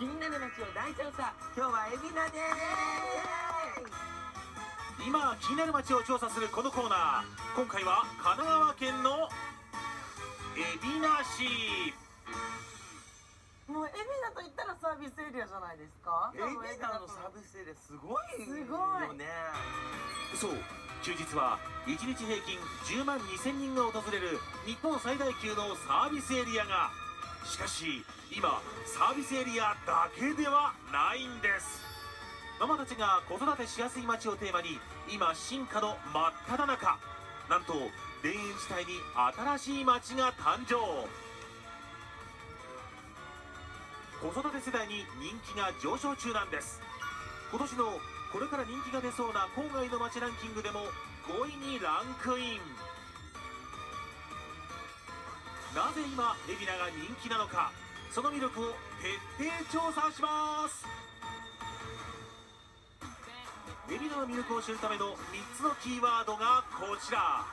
気になる街を大調査。今日は海老名です。今気になる街を調査するこのコーナー。今回は神奈川県の海老名市。もう海老名と言ったらサービスエリアじゃないですか。海老名のサービスエリアすごいすごいよね。そう。休日は1日平均10万2000人が訪れる日本最大級のサービスエリアがしかし今サービスエリアだけではないんです。ママたちが子育てしやすい街をテーマに今進化の真っ只中。なんと田園地帯に新しい街が誕生。子育て世代に人気が上昇中なんです。今年のこれから人気が出そうな郊外の街ランキングでも5位にランクイン。なぜ今海老名が人気なのかその魅力を徹底調査します。海老名の魅力を知るための3つのキーワードがこちら。